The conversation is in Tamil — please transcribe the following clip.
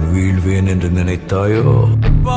நான் வீழ்வேன் என்று நினைத்தாயோ? இப்போ